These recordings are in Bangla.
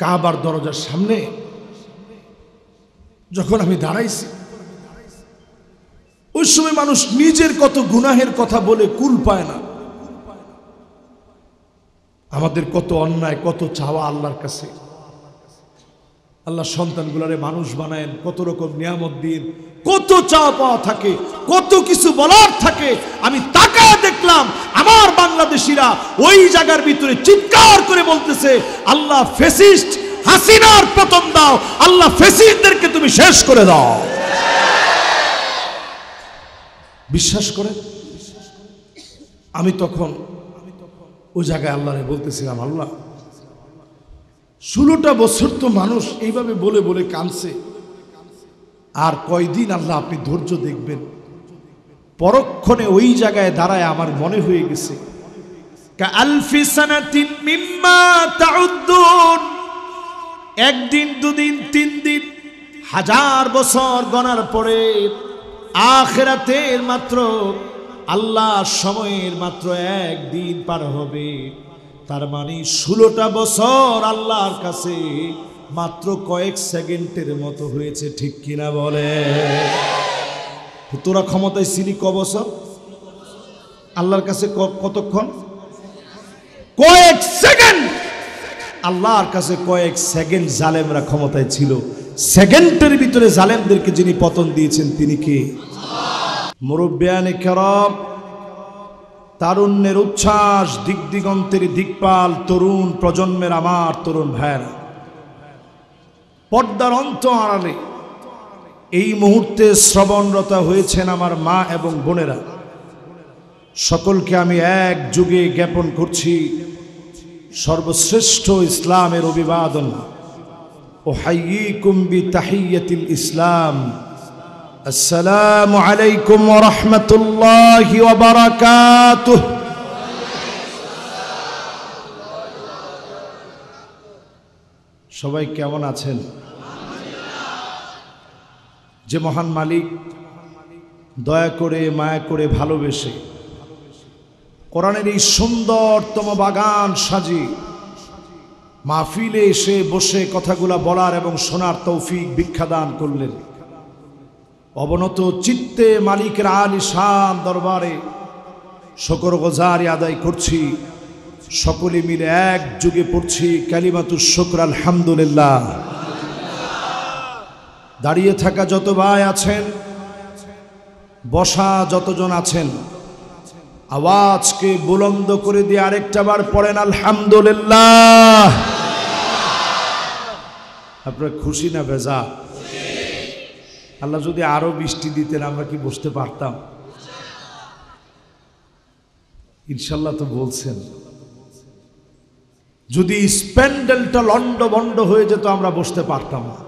কাবার দরজার সামনে যখন আমি দাঁড়াইছি, ওই সময় মানুষ নিজের কত গুনাহের কথা বলে কুল পায় না। আমাদের কত অন্যায়, কত চাওয়া আল্লাহর কাছে। আল্লাহ সন্তানগুলারে মানুষ বানায়েন, কত রকম নিয়ামত দিন কত চাওয়া পাওয়া থাকে, কত কিছু বলার থাকে। আমি তাকায় দেখলাম আমার বাংলাদেশিরা ওই জায়গার ভিতরে চিৎকার করে বলতেছে, আল্লাহ ফেসিস্ট, হাসিনার পতন দাও, আল্লাহ ফেসিস্টদেরকে তুমি শেষ করে দাও। বিশ্বাস করে আমি তখন ওই জায়গায় আল্লাহরে বলতেছিলাম, আল্লাহ, ষোলোটা বছর তো মানুষ এইভাবে বলে বলে কানছে আর কয়দিন আল্লাহ আপনি ধৈর্য দেখবেন? পরক্ষণে ওই জায়গায় দাঁড়ায় আমার মনে হয়ে গেছে। একদিন, দুদিন, তিন দিন, হাজার বছর গণার পরে আখেরাতের মাত্র আল্লাহ সময়ের মাত্র একদিন পার হবে। তার মানে ষোলোটা বছর আল্লাহর কাছে মাত্র কয়েক সেকেন্ডের মতো হয়েছে, ঠিক কিনা বলে? তোরা ক্ষমতায় ছিলি ক আল্লাহর কাছে কতক্ষণ? কয়েক সেকেন্ড! আল্লাহর কাছে কয়েক সেকেন্ড জালেমরা ক্ষমতায় ছিল। সেকেন্ডের ভিতরে জালেমদেরকে যিনি পতন দিয়েছেন, তিনি কে? মুরব্বিয়ানে কেরম, তারুণ্যের উচ্ছ্বাস, দিক দিগন্তের দিকপাল, তরুণ প্রজন্মের আমার তরুণ ভাইয়েরা। পর্দার অন্ত আড়ালে এই মুহূর্তে শ্রবণরতা হয়েছেন আমার মা এবং বোনেরা। সকলকে আমি এক যুগে জ্ঞাপন করছি, সর্বশ্রেষ্ঠ ইসলামের অভিবাদন। ও হাইয়িকুম বি তাহিয়াতিল ইসলাম। আসসালামু আলাইকুম রাহমাতুল্লাহি বারাকাতুহু। সবাই কেমন আছেন? যে মহান মালিক, দয়া করে, মায়া করে ভালোবেসে কোরআনের এই সুন্দরতম বাগান সাজি মাহফিলে এসে বসে কথাগুলা বলার এবং শোনার তৌফিক ভিক্ষাদান করলেন। অবনত চিত্তে মালিকের আলী শান দরবারে শকর গোজারি আদায় করছি। সকলে মিলে এক যুগে পড়ছি কালিমাতুর শকর, আলহামদুলিল্লাহ। দাঁড়িয়ে থাকা যত ভাই আছেন, বসা যতজন আছেন, আওয়াজকে বুলন্দ করে দিয়ে আরেকটা বার পড়েন, আলহামদুলিল্লাহ। আপনার খুশি না ভেজা? আল্লাহ যদি আরও বৃষ্টি দিতেন, আমরা কি বসতে পারতাম? ইনশাল্লাহ তো বলছেন। যদি স্প্যান্ডেলটা লন্ড বন্ড হয়ে যেত, আমরা বসতে পারতাম না।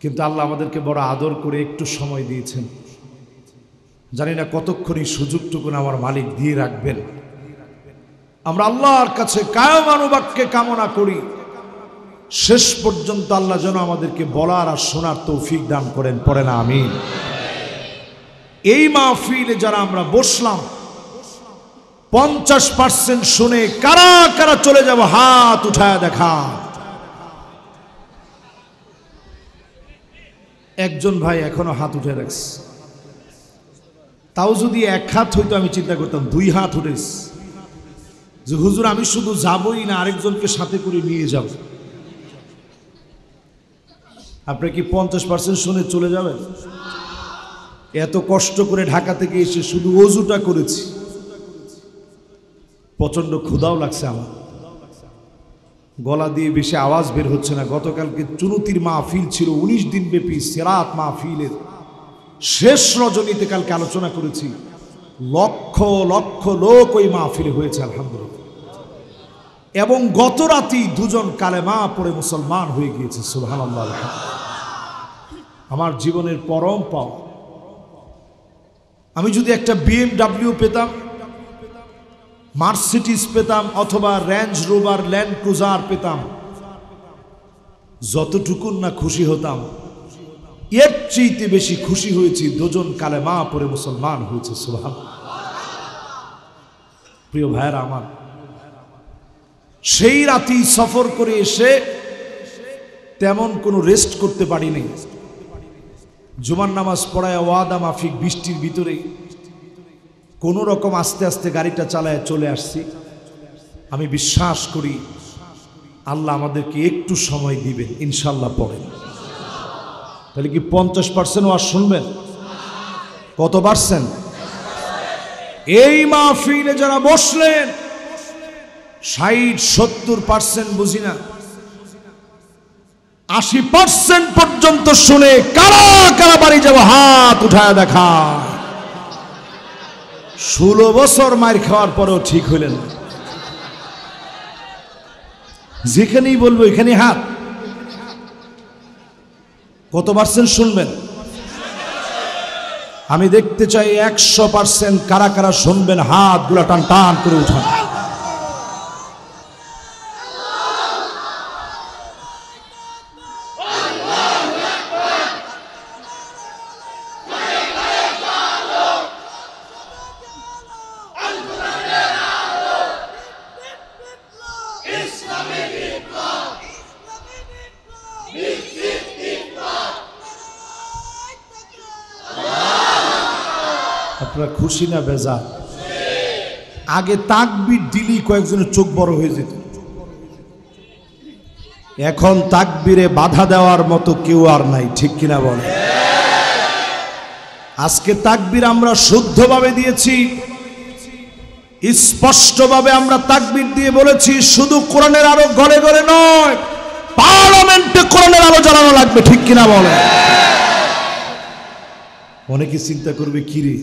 কিন্তু আল্লাহ আমাদেরকে বড় আদর করে একটু সময় দিয়েছেন। জানি না কতক্ষণ এই সুযোগটুকু আমার মালিক দিয়ে রাখবেন। আমরা আল্লাহর কাছে কায়মানুবাক্যে কামনা করি। শেষ পর্যন্ত আল্লাহ যেন আমাদেরকে বলার আর শোনার তৌফিক দান করেন, পড়ে না আমি এই মাহফিলে যারা আমরা বসলাম, পঞ্চাশ পার্সেন্ট শুনে কারা কারা চলে যাব হাত উঠায় দেখা একজন ভাই এখনও হাত উঠে রাখছে। তাও যদি এক হাত হইতো আমি চিন্তা করতাম, দুই হাত উঠেস যে হুজুর, আমি শুধু যাবই না, আরেকজনকে সাথে করে নিয়ে যাব। আপনি কি পঞ্চাশ পার্সেন্ট শুনে চলে যাবেন? এত কষ্ট করে ঢাকা থেকে এসে শুধু অজুটা করেছি। প্রচণ্ড ক্ষুধাও লাগছে আমার। গলা দিয়ে বেশি আওয়াজ বের হচ্ছে না। গতকালকে চুনতির মাহফিল ছিল, উনিশ দিন ব্যাপী সেরাত মাহফিলের শেষ রজনীতে কালকে আলোচনা করেছি। লক্ষ লক্ষ লোক ওই মাহফিলে হয়েছে, আলহামদুলিল্লাহ। এবং গত রাতেই দুজন কালেমা পড়ে মুসলমান হয়ে গিয়েছে সুহান আমার জীবনের পরম পাওয়া। আমি যদি একটা বিএমডাব্লিউ পেতাম মার্সিডিস পেতাম অথবা রেঞ্জ রোভার ল্যান্ড ক্রুজার পেতাম। যতটুকুন না খুশি হতাম, এর চেয়েতে বেশি খুশি হয়েছি দুজন কালেমা পরে মুসলমান হয়েছে সুভান প্রিয় ভাইয়েরা আমার, সেই রাতেই সফর করে এসে তেমন কোনো রেস্ট করতে পারিনি। জুমার নামাজ পড়ায় ওয়াদা মাফিক বৃষ্টির ভিতরে কোনো রকম আস্তে আস্তে গাড়িটা চালায় চলে আসছি। আমি বিশ্বাস করি আল্লাহ আমাদেরকে একটু সময় দিবেন, ইনশাল্লাহ পড়েন। তাহলে কি পঞ্চাশ পার্সেন্ট আর শুনবেন? কত পার্সেন্ট? এই মাহফিলে যারা বসলেন, ষাট, সত্তর পার্সেন্ট বুঝি না। আশি পার্সেন্ট পর্যন্ত শুনে কারা কারা বাড়ি যাব, হাত উঠায় দেখা ষোলো বছর মার খাওয়ার পরেও ঠিক হইলেন যেখানেই বলব এখানে হাত। কত পার্সেন্ট শুনবেন? আমি দেখতে চাই একশো পার্সেন্ট কারা কারা শুনবেন হাতগুলা টান টান করে উঠান। আপনারা খুশি না বেজা আগে তাকবির দিলি কয়েকজনের চোখ বড় হয়ে যেত। এখন তাকবিরে বাধা দেওয়ার মতো কেউ আর নাই, ঠিক কিনা বলে আজকে তাকবির আমরা শুদ্ধভাবে দিয়েছি। স্পষ্টভাবে আমরা তাকবির দিয়ে বলেছি, শুধু কোরআনের আরও ঘরে ঘরে নয়, পার্লামেন্টে কোরআনের আলো জ্বালানো লাগবে, ঠিক কিনা বলে অনেকে চিন্তা করবে, কি রে?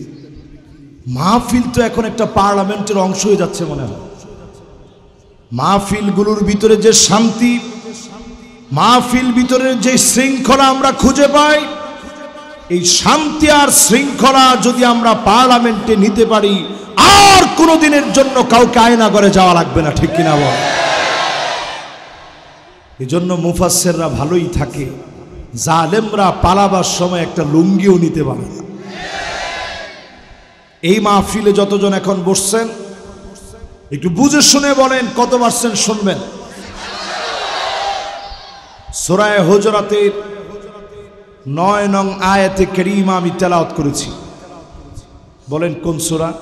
মাহফিল তো এখন একটা পার্লামেন্টের অংশ হয়ে যাচ্ছে মনে হয়। মাহফিলগুলোর ভিতরে যে শান্তি, মাহফিল ভিতরে যে শৃঙ্খলা আমরা খুঁজে পাই এই শান্তি আর শৃঙ্খলা যদি আমরা পার্লামেন্টে নিতে পারি, আর কোনো দিনের জন্য কাউকে আয়না করে যাওয়া লাগবে না, ঠিক কিনা বল? এই জন্য মুফাসেররা ভালোই থাকে। জালেমরা পালাবার সময় একটা লুঙ্গিও নিতে পারে না। এই মাহফিলে যতজন এখন বসছেন, একটু বুঝে শুনে বলেন কত পার্সেন্ট শুনবেন। সোরায় হজরাতের নয় নং আয়াতে কেরিমা আমি তেলাওয়াত করেছি। বলেন কোন সোরা?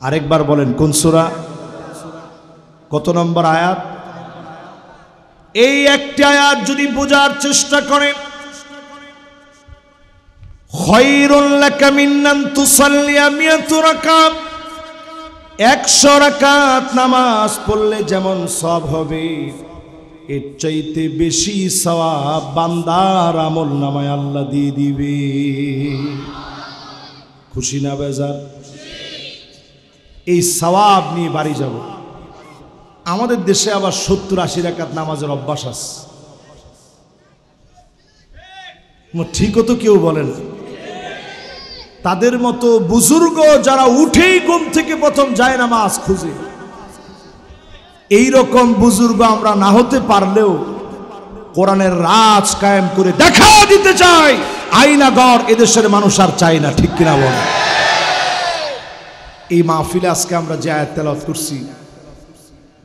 আরেকবার বলেন কোন সোরা? কত নম্বর আয়াত? এই একটি আয়াত যদি বোঝার চেষ্টা করেন একশো রাকাত নামাজ পড়লে যেমন সব হবে। এর চাইতে বেশি সওয়াব বান্দার আমল নামায় আল্লাহ দিয়ে দিবে। খুশি না বেজার? এই সওয়াব নিয়ে বাড়ি যাব। আমাদের দেশে আবার সত্তর আশি রাকাত নামাজের অভ্যাস আছে। ঠিকও তো কেউ বলেন তাদের মতো বুজুর্গ যারা উঠেই ঘুম থেকে প্রথম যায় নামাজ খুঁজে। এই রকম বুজুর্গ আমরা না হতে পারলেও কোরআনের রাজ কায়েম করে দেখা দিতে চাই। আইনাগর এদেশের মানুষ আর চাই না, ঠিক কিনা বলে? এই মাহফিলে আজকে আমরা যে আয়াত তেলাওয়াত করছি,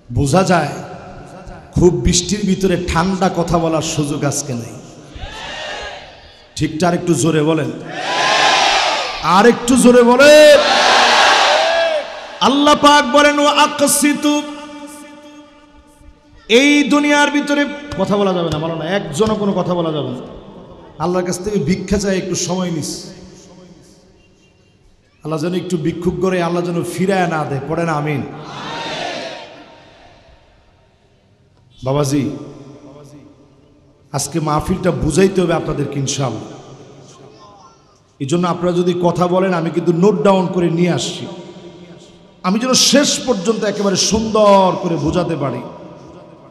বোঝা যায় খুব বৃষ্টির ভিতরে ঠান্ডা কথা বলার সুযোগ আজকে নেই। ঠিকঠাক একটু জোরে বলেন। আর একটু জোরে বলে আল্লাহ পাক বলেন ও আকসিতু এই দুনিয়ার ভিতরে কথা বলা যাবে না, বলো না, একজনও কোনো কথা বলা যাবে না। আল্লাহর কাছ থেকে ভিক্ষা চাই, একটু সময় নিস। আল্লাহ যেন একটু ভিক্ষুক করে, আল্লাহ যেন ফিরায় না দেয়, পড়ে না, আমিন। বাবাজি, আজকে মাহফিলটা বুঝাইতে হবে আপনাদেরকে ইনশাল্লাহ এই জন্য আপনারা যদি কথা বলেন, আমি কিন্তু নোট ডাউন করে নিয়ে আসছি। আমি যেন শেষ পর্যন্ত একেবারে সুন্দর করে বোঝাতে পারি।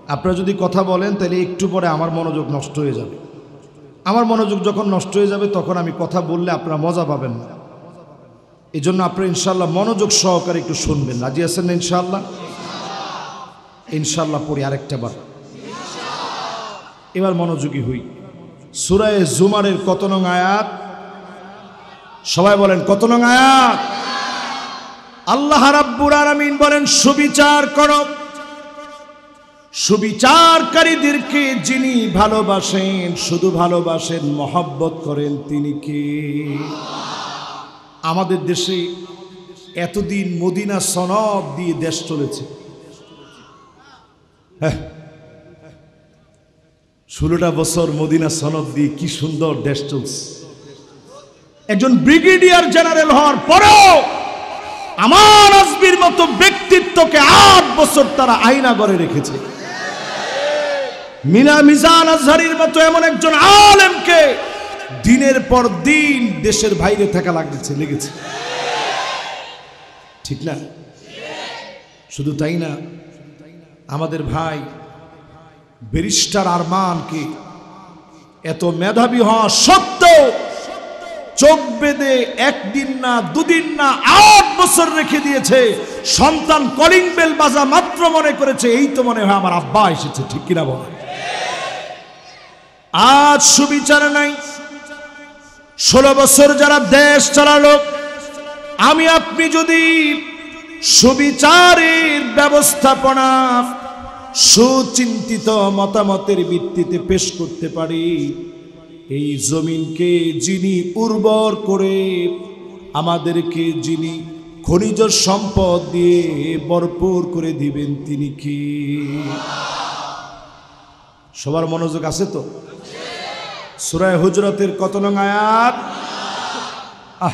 আপনারা যদি কথা বলেন, তাহলে একটু পরে আমার মনোযোগ নষ্ট হয়ে যাবে। আমার মনোযোগ যখন নষ্ট হয়ে যাবে, তখন আমি কথা বললে আপনারা মজা পাবেন না। এই জন্য আপনারা ইনশাল্লাহ মনোযোগ সহকারে একটু শুনবেন। রাজি আছেন না ইনশাল্লাহ ইনশাল্লাহ পড়ি আরেকটা বার। এবার মনোযোগী হই। সুরায় জুমারের কত নং আয়াত? সবাই বলেন, কত নং আয়াত? আল্লাহ রাব্বুর আলামিন বলেন, সুবিচার করো। সুবিচারকারীদেরকে যিনি ভালোবাসেন, শুধু ভালোবাসেন, মহব্বত করেন তিনি কে? আমাদের দেশে এতদিন মদিনা সনদ দিয়ে দেশ চলেছে। হ্যাঁ। ষোলোটা বছর মদিনা সনদ দিয়ে কি সুন্দর দেশ চলছে। একজন ব্রিগেডিয়ার জেনারেল হওয়ার পরেও আমার আজবির মতো ব্যক্তিত্বকে আট বছর তারা আয়না করে রেখেছে। মিনা মিজান আজহারির মতো এমন একজন আলেমকে দিনের পর দিন দেশের বাইরে থাকা লাগছে, লেগেছে। ঠিক না? শুধু তাই না, আমাদের ভাই ব্যারিস্টার আরমানকে এত মেধাবী হওয়া সত্ত্বেও চোখ বেঁধে একদিন না, দুদিন না, আট বছর রেখে দিয়েছে। সন্তান কলিং বেল বাজা মাত্র মনে করেছে, এই তো মনে হয় আমার আব্বা এসেছে, ঠিক কিনা বলে? আজ সুবিচার নাই। ষোলো বছর যারা দেশ চালালো, আমি আপনি যদি সুবিচারের ব্যবস্থাপনা, সুচিন্তিত মতামতের ভিত্তিতে পেশ করতে পারি, এই জমিনকে যিনি উর্বর করে আমাদেরকে যিনি খনিজ সম্পদ দিয়ে ভরপুর করে দিবেন, তিনি কি? সবার মনোযোগ আছে তো? সুরায় হুজরতের কত নং আয়াত? আহ,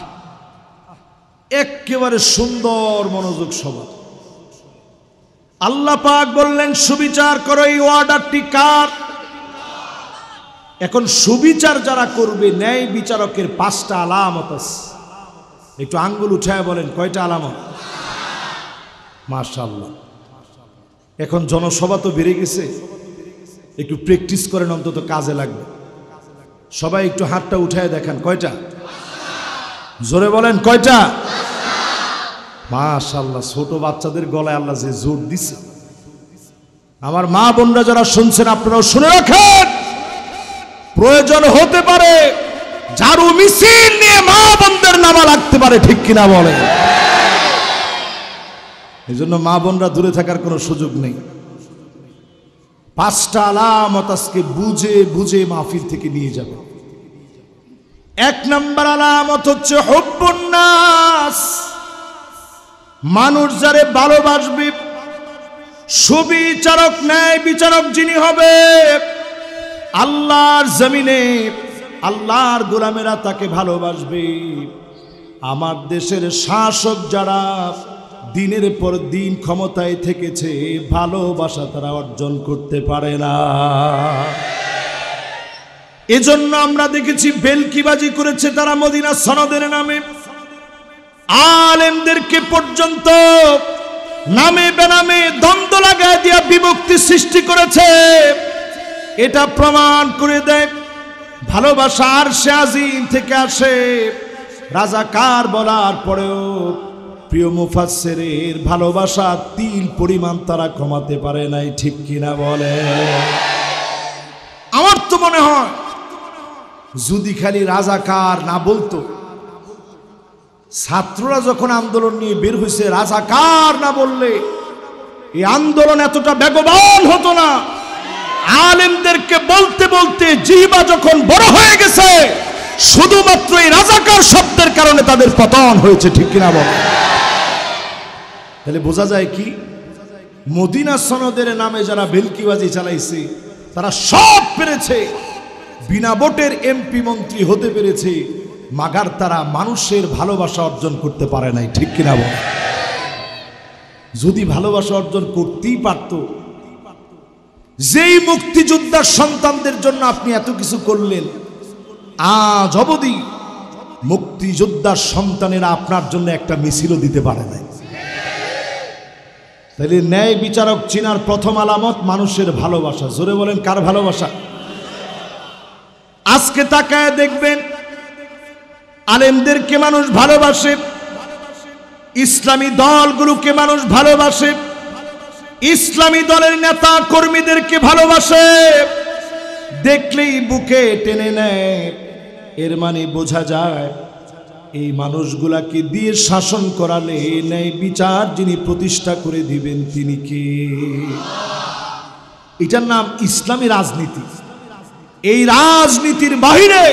একেবারে সুন্দর মনোযোগ সবার। আল্লাহ পাক বললেন, সুবিচার করো, এই অর্ডারটি কার? এখন সুবিচার যারা করবে, ন্যায় বিচারকের পাঁচটা আলামত আছে। একটু আঙ্গুল উঠায় বলেন, কয়টা আলামত? মাশাল্লাহ এখন জনসভা তো বেড়ে গেছে। একটু প্র্যাকটিস করেন, অন্তত কাজে লাগবে। সবাই একটু হাতটা উঠায় দেখেন, কয়টা? জোরে বলেন, কয়টা? মাশাল্লাহ ছোট বাচ্চাদের গলায় আল্লাহ যে জোর দিছে। আমার মা বোনরা যারা শুনছেন, আপনারাও শুনে রাখেন। প্রয়োজন হতে পারে ঝাড়ু, মিছিল নিয়ে মা বোনদের নামা লাগতে পারে, ঠিক কিনা বলে এই জন্য মা বোনরা দূরে থাকার কোনো সুযোগ নেই। পাঁচটা আলামত আজকে বুঝে বুঝে মাহফিল থেকে নিয়ে যাবে। এক নম্বর আলামত হচ্ছে হব্বন্যাস মানুষ যারে ভালোবাসবে, সুবিচারক ন্যায় বিচারক যিনি হবে, আল্লাহর জমিনে আল্লাহর গোলামেরা তাকে ভালোবাসবে। আমার দেশের শাসক যারা দিনের পর দিন ক্ষমতায় থেকেছে, ভালোবাসা তারা অর্জন করতে পারে না। এজন্য আমরা দেখেছি বেলকিবাজি করেছে তারা মদিনা সনদের নামে। আলেমদেরকে পর্যন্ত নামে বেনামে দ্বন্দ্ব লাগায় দিয়া বিভক্তি সৃষ্টি করেছে। এটা প্রমাণ করে দেয়, ভালোবাসা আর সে আজিম থেকে আসে। রাজাকার বলার পরেও প্রিয় মুফাসের ভালোবাসা তিল পরিমাণ তারা কমাতে পারে নাই, ঠিক কিনা বলে? আমার তো মনে হয়, যদি খালি রাজাকার না বলতো, ছাত্ররা যখন আন্দোলন নিয়ে বের হয়েছে রাজাকার না বললে এই আন্দোলন এতটা বেগবান হতো না। আলেমদেরকে বলতে বলতে জিবা যখন বড় হয়ে গেছে শুধুমাত্র এই রাজাকার শব্দের কারণে তাদের পতন হয়েছে, ঠিক কিনা বল? তাহলে বোঝা যায় কি? মদিনা সনদের নামে যারা বেলকিবাজি চালাইছে, তারা সব পেরেছে। বিনা ভোটের এমপি মন্ত্রী হতে পেরেছে। মাগার তারা মানুষের ভালোবাসা অর্জন করতে পারে নাই, ঠিক কিনা বল? যদি ভালোবাসা অর্জন করতেই পারত, যেই মুক্তিযোদ্ধার সন্তানদের জন্য আপনি এত কিছু করলেন আজ অবধি মুক্তিযোদ্ধার সন্তানেরা আপনার জন্য একটা মিছিলও দিতে পারে নাই। তাহলে ন্যায় বিচারক চিনার প্রথম আলামত মানুষের ভালোবাসা। জোরে বলেন, কার ভালোবাসা? আজকে তাকায় দেখবেন আলেমদেরকে মানুষ ভালোবাসে, ইসলামী দলগুলোকে মানুষ ভালোবাসে, ইসলামী দলের নেতা কর্মীদেরকে ভালোবাসে, দেখলেই বুকে টেনে নেয়। এর মানে বোঝা যায়, এই মানুষগুলাকে দিয়ে শাসন করালে ন্যায় বিচার যিনি প্রতিষ্ঠা করে দিবেন তিনি কি? এটার নাম ইসলামী রাজনীতি। এই রাজনীতির বাহিরে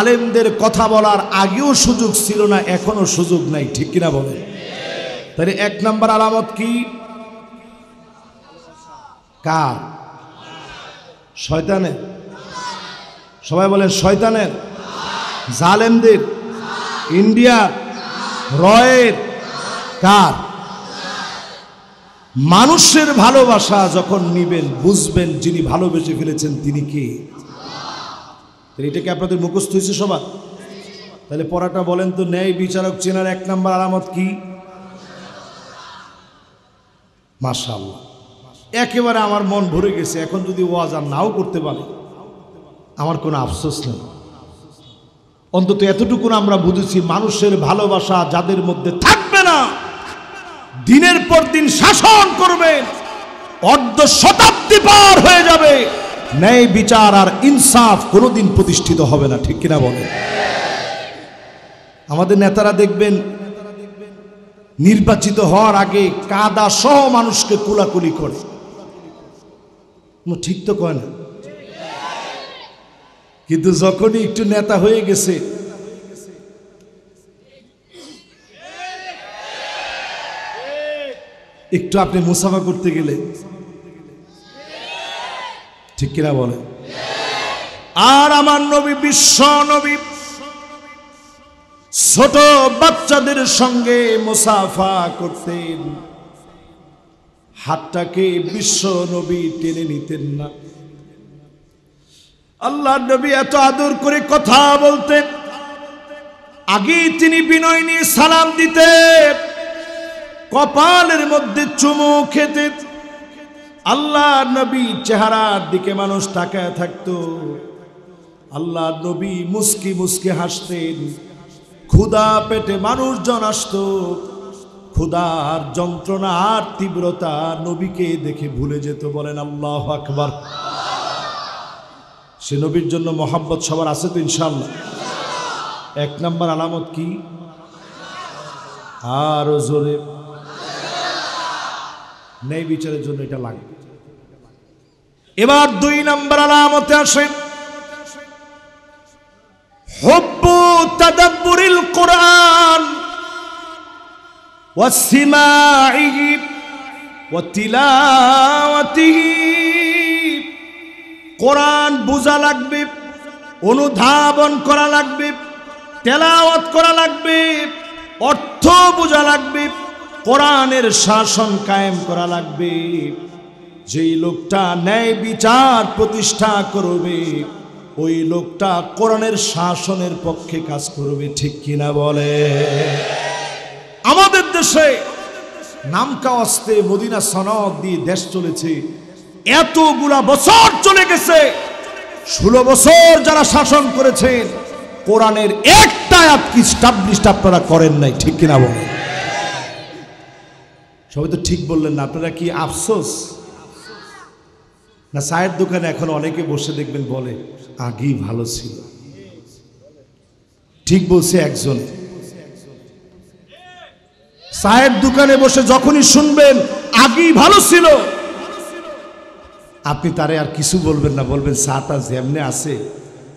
আলেমদের কথা বলার আগেও সুযোগ ছিল না এখনও সুযোগ নাই, ঠিক কিনা বলে তাহলে এক নম্বর আলামত কি? কার? শয়তানের। সবাই বলেন শয়তানের, জালেমদের, ইন্ডিয়া, রয়ের, কার? মানুষের ভালোবাসা যখন নিবেন, বুঝবেন যিনি ভালোবেসে ফেলেছেন তিনি কে? এটা কি আপনাদের মুখস্থ হয়েছে সবার? তাহলে পড়াটা বলেন তো, ন্যায় বিচারক চেনার এক নম্বর আলামত কি? মাশাআল্লাহ। একেবারে আমার মন ভরে গেছে, এখন যদি ওয়াজ আর নাও করতে পারে। আমার কোনো আফসোস নেই। অন্তত এতটুকু আমরা বুঝেছি, মানুষের ভালোবাসা যাদের মধ্যে থাকবে না, দিনের পর দিন শাসন করবে অর্ধ শতাব্দী পার হয়ে যাবে। ন্যায় বিচার আর ইনসাফ কোনোদিন প্রতিষ্ঠিত হবে না, ঠিক কিনা বলে আমাদের নেতারা দেখবেন, নির্বাচিত হওয়ার আগে কাদা সহ মানুষকে কুলাকুলি করে। ঠিক তো কয় না কিন্তু যখনই একটু নেতা হয়ে গেছে, একটু আপনি মুসাফা করতে গেলে, ঠিক কিনা বলে আর আমার নবী, বিশ্ব নবী, ছোট বাচ্চাদের সঙ্গে মুসাফা করতেন। হাতটাকে বিশ্ব নবী টেনে নিতেন না। আল্লাহ নবী এত আদর করে কথা বলতেন। আগে তিনি বিনয় নিয়ে সালাম দিতেন। কপালের মধ্যে চুমু খেতে আল্লাহ নবী চেহারার দিকে মানুষ তাকায় থাকতো। আল্লাহ নবী মুস্কি মুস্কি হাসতেন। ক্ষুদা পেটে মানুষজন আসত। ক্ষুদার যন্ত্রণা আর তীব্রতা নবীকে দেখে ভুলে যেত বলেন আল্লাহ আকবার। সে নবীর জন্য মোহাম্মত সবার আছে তো ইনশাল্লাহ এক নম্বর আলামত কি? আরও জোরে। ন্যায় বিচারের জন্য এটা লাগবে। এবার দুই নম্বর আলামতে আসে হব্বু তাদাব্বুরিল কোরআন ওয়াসিমাইহি ওয়াতিলাওয়াতিহি কোরআন বোঝা লাগবে, অনুধাবন করা লাগবে, তেলাওয়াত করা লাগবে, অর্থ বোঝা লাগবে, কোরআনের শাসন কায়েম করা লাগবে। যেই লোকটা ন্যায় বিচার প্রতিষ্ঠা করবে, ওই লোকটা কোরআনের শাসনের পক্ষে কাজ করবে, ঠিক কিনা বলে? আমাদের দেশে নামকা অস্তে মদিনা সনদ দিয়ে দেশ চলেছে। এতগুলা বছর চলে গেছে। ষোলো বছর যারা শাসন করেছেন, কোরআনের একটা কি স্টাবলিশ আপনারা করেন নাই, ঠিক কিনা বলেন? সবাই তো ঠিক বললেন না, আপনারা কি আফসোস? না, চায়ের দোকানে এখন অনেকে বসে দেখবেন বলে, আগেই ভালো ছিল। ঠিক বলছে একজন। চায়ের দোকানে বসে যখনই শুনবেন, আগেই ভালো ছিল। আপনি তারে আর কিছু বলবেন না, বলবেন চাটা যেমনে আছে,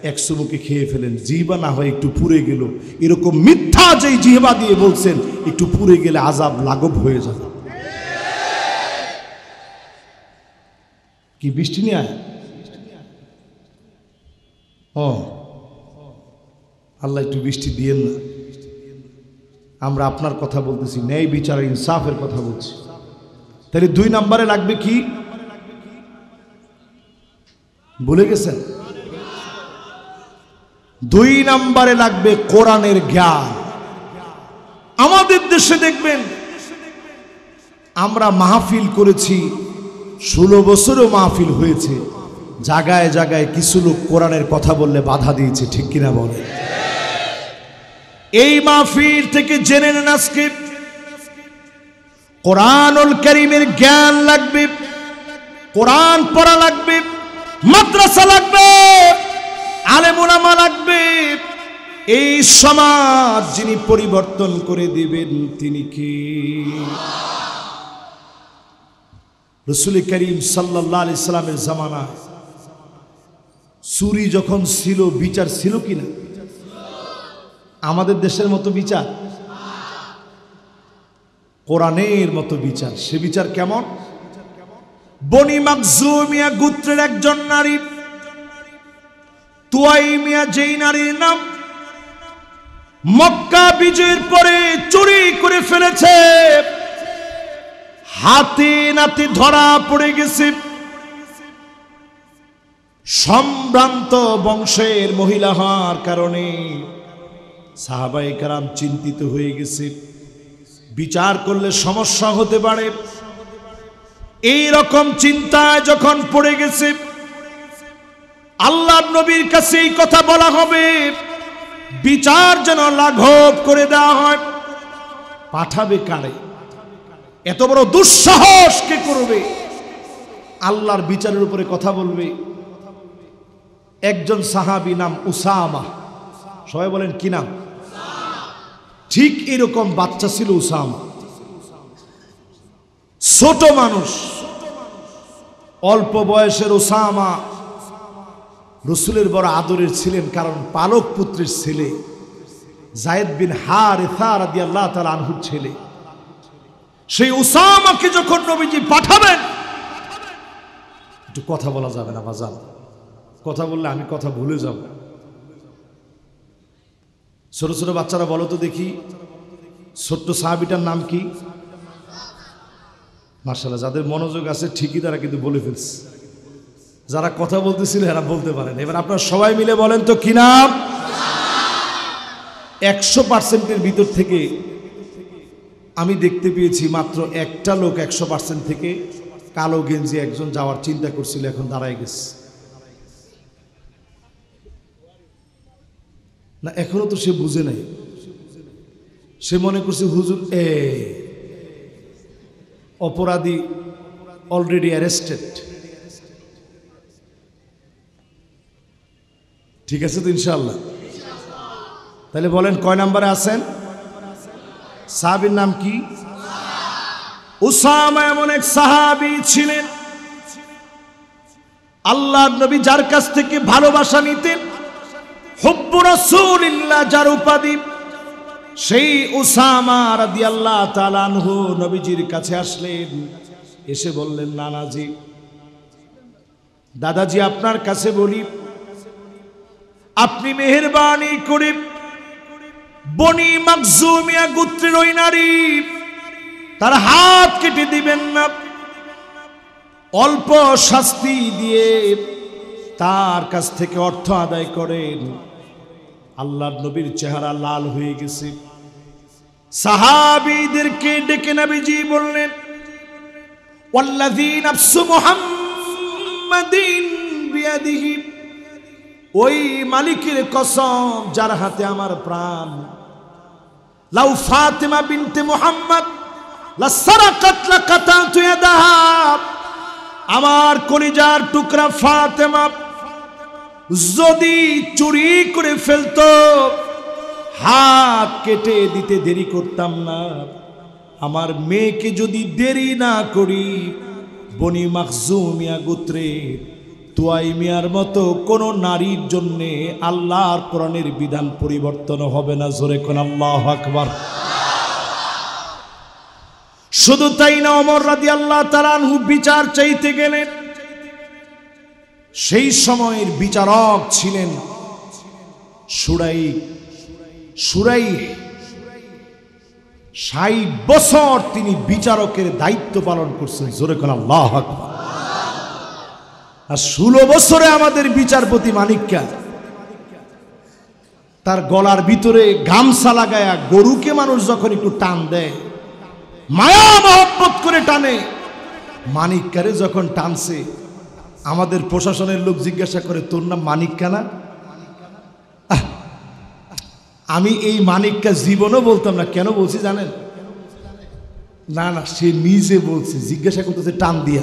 এক চুমুকে খেয়ে ফেলেন। জিহবা না হয় একটু পুড়ে গেল। এরকম মিথ্যা যেই জিহবা দিয়ে বলছেন, একটু পুড়ে গেলে আজাব লাঘব হয়ে যাবে। কি বৃষ্টি নিয়ে ও। আল্লাহ একটু বৃষ্টি দিয়েন না। আমরা আপনার কথা বলতেছি, ন্যায় বিচার ইনসাফের কথা বলছি। তাহলে দুই নম্বরে লাগবে কি? বলে গেছেন? দুই নাম্বারে লাগবে কোরআনের জ্ঞান। আমাদের দেশে দেখবেন, আমরা মাহফিল করেছি, ষোলো বছরও মাহফিল হয়েছে, জায়গায় জায়গায় কিছু লোক কোরআনের কথা বললে বাধা দিয়েছে, ঠিক কিনা বলে এই মাহফিল থেকে জেনে নেন আজকে, কোরআনুল করিমের জ্ঞান লাগবে, কোরআন পড়া লাগবে মাদ্রাসা লাগবে আলেমুলামা লাগবে। এই সমাজ যিনি পরিবর্তন করে দিবেন, তিনি কি? রসুল করিম সাল্লাহ আলি সাল্লামের জামানা চুরি যখন ছিল, বিচার ছিল কিনা? আমাদের দেশের মতো বিচার? কোরআনের মতো বিচার। সে বিচার কেমন? বনি মাকজুমিয়া গোত্রের একজন নারী। তুয়াই মিয়া যেই নারীর নাম মক্কা বিজয়ের পরে চুরি করে ফেলেছে। হাতে নাতে ধরা পড়ে গেছে। সম্ভ্রান্ত বংশের মহিলা হওয়ার কারণে সাহাবাই কারাম চিন্তিত হয়ে গেছে। বিচার করলে সমস্যা হতে পারে। এই রকম চিন্তায় যখন পড়ে গেছে আল্লাহ নবীর কাছে এই কথা বলা হবে। বিচার যেন লাঘব করে দেওয়া হয়। পাঠাবে কারে? এত বড় দুঃসাহস কে করবে? আল্লাহর বিচারের উপরে কথা বলবে। একজন সাহাবি নাম উসামা। সবাই বলেন, কি নাম? ঠিক এরকম বাচ্চা ছিল উসামা। ছোট মানুষ, অল্প বয়সের ওসামা। রসুলের বড় আদরের ছিলেন কারণ পালক পুত্রের ছেলে, জায়দ বিন হার রাদি আল্লাহ তার আনহুর ছেলে। সেই ওসামাকে যখন নবীজি পাঠাবেন, একটু কথা বলা যাবে না বাজার কথা বললে আমি কথা ভুলে যাব। ছোট ছোট বাচ্চারা বলো তো দেখি, ছোট্ট সাহাবিটার নাম কি? মার্শাল্লাহ যাদের মনোযোগ আছে ঠিকই তারা কিন্তু বলে ফেলছে। যারা কথা বলতেছিল এরা বলতে পারেন এবার আপনারা সবাই মিলে বলেন তো কি নাম? একশো পার্সেন্টের ভিতর থেকে আমি দেখতে পেয়েছি মাত্র একটা লোক একশো পার্সেন্ট থেকে কালো গেঞ্জি একজন যাওয়ার চিন্তা করছিল, এখন দাঁড়ায় গেছে। না, এখনও তো সে বুঝে নাই। সে মনে করছে, হুজুর, এ অপরাধী অলরেডি অ্যারেস্টেড ঠিক আছে তো ইনশাল্লাহ তাহলে বলেন কয় নাম্বারে আছেন? সাহাবির নাম কি? উসামা এমন এক সাহাবি ছিলেন। আল্লাহ নবী যার কাছ থেকে ভালোবাসা নিতেন। হুব্বু রাসূলিল্লাহ যার উপাধি সেই উসামা রাদিয়াল্লাহ তাআলা আনহু নবীজির কাছে আসলেন। এসে বললেন, নানাজি, দাদাজি আপনার কাছে বলি, আপনি মেহেরবানি করে বনি মাকজুমিয়া গোত্রের ওই নারী, তার হাত কেটে দিবেন না। অল্প শাস্তি দিয়ে তার কাছ থেকে অর্থ আদায় করেন। আল্লাহর নবীর চেহারা লাল হয়ে গেছে। সাহাবীদেরকে ডেকে নবীজি বললেন, ওয়াল্লাযী নাফসু মুহাম্মাদিন বিয়াদিহি, ওই মালিকের কসম যার হাতে আমার প্রাণ। লাউ ফাতেমা বিনতে মুহাম্মদ, লাসারাকাত লাকাতাতু ইয়াদাহা, আমার কলিজার টুকরা ফাতেমা যদি চুরি করে ফেলতো, হাত কেটে দিতে দেরি করতাম না। আমার মেয়েকে যদি দেরি না করি, বনি মাকজুমিয়া গোত্রে, তুয়াই মিয়ার মতো কোন নারীর জন্যে আল্লাহর কোরআনের বিধান পরিবর্তন হবে না। জোরে কোন আল্লাহ আকবার। শুধু তাই না অমর রাদি আল্লাহ তালানহু বিচার চাইতে গেলেন। সেই সময়ের বিচারক ছিলেন সুরাই সুরাই ষাট বছর তিনি বিচারকের দায়িত্ব পালন করছেন, জোরে আল্লাহ আর ষোলো বছরে আমাদের বিচারপতি মানিককা তার গলার ভিতরে গামছা লাগায়া গরুকে মানুষ যখন একটু টান দেয়, মায়া মহব্বত করে টানে মানিককারে যখন টানছে আমাদের প্রশাসনের লোক জিজ্ঞাসা করে তোর নাম মানিক্কা না আহ, আমি এই মানিককা জীবনও বলতাম না। কেন বলছি জানেন? না না সে নিজে বলছে। জিজ্ঞাসা করতেছে টান দিয়া।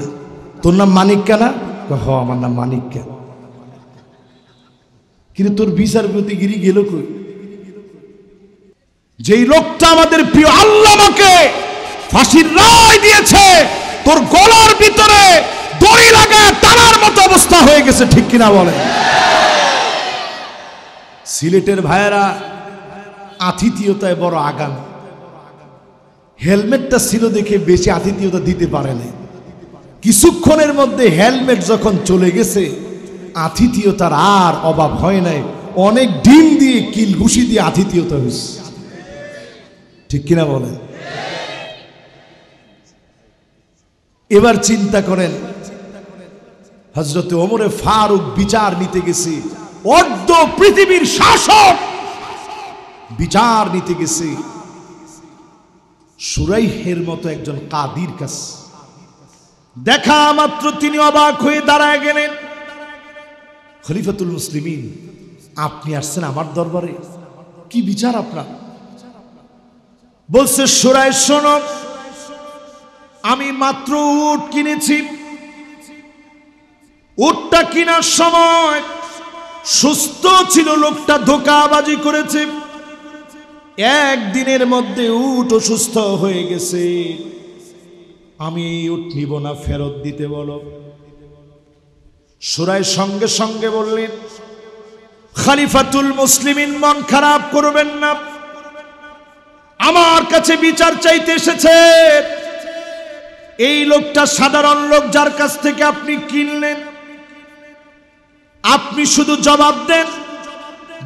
তোর নাম মানিক্কা না হ আমার নাম মানিক্কা। কিন্তু তোর বিচারপতি গিরি গেল কই? যেই লোকটা আমাদের প্রিয় আল্লাহ আমাকে ফাঁসির রায় দিয়েছে তোর গলার ভিতরে দড়ি লাগায় টানার মতো অবস্থা হয়ে গেছে, ঠিক কিনা বলে সিলেটের ভাইয়েরা আতিথিয়তায় বড় আগাম। হেলমেটটা ছিল দেখে বেশি আতিথিয়তা দিতে পারে নাই। কিছুক্ষণের মধ্যে হেলমেট যখন চলে গেছে, আতিথিয়তার আর অভাব হয় নাই। অনেক ডিম দিয়ে, কিল ঘুষি দিয়ে আতিথিয়তা হয়েছে। ঠিক কিনা বলেন? এবার চিন্তা করেন হজরতে ওমরে ফারুক বিচার নিতে গেছে। অর্ধ পৃথিবীর শাসক বিচার নিতে গেছে। সুরাইহের মতো একজন কাদির কাছে। দেখা মাত্র তিনি অবাক হয়ে দাঁড়ায় গেলেন। খলিফাতুল মুসলিমিন, আপনি আসছেন আমার দরবারে। কি বিচার আপনার? বলছে, সুরাই শোনো, আমি মাত্র উট কিনেছি। উটটা কেনার সময় সুস্থ ছিল লোকটা, ধোকাবাজি করেছে। একদিনের মধ্যে উট অসুস্থ হয়ে গেছে। আমি এই উট নিব না, ফেরত দিতে বলো। সুরাই সঙ্গে সঙ্গে বললেন, খালিফাতুল মুসলিমিন, মন খারাপ করবেন না। আমার কাছে বিচার চাইতে এসেছে। এই লোকটা সাধারণ লোক, যার কাছ থেকে আপনি কিনলেন আপনি শুধু জবাব দেন।